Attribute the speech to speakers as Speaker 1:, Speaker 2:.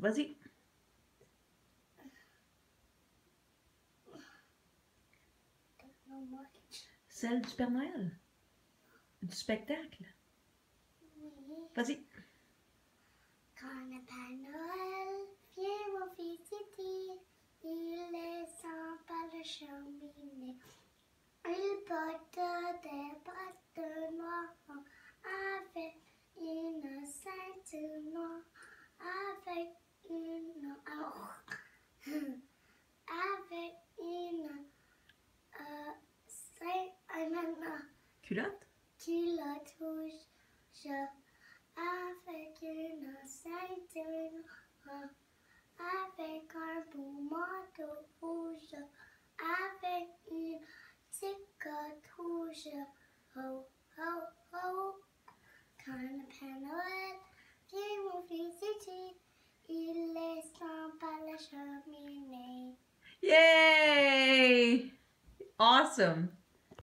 Speaker 1: Vas-y. Celle du Père Noël? Du spectacle?
Speaker 2: Oui.
Speaker 1: Vas-y.
Speaker 2: Quand le Père Noël vient vous visiter, il est sans pas le cheminée. Il porte
Speaker 1: Culotte.
Speaker 2: culotte rouge, avec une ceinture avec un beau manteau rouge, avec une petite rouge. Ho, ho, ho. Quand le Père Noël vient vous visiter, il laisse par la cheminée.
Speaker 1: Yay! Awesome.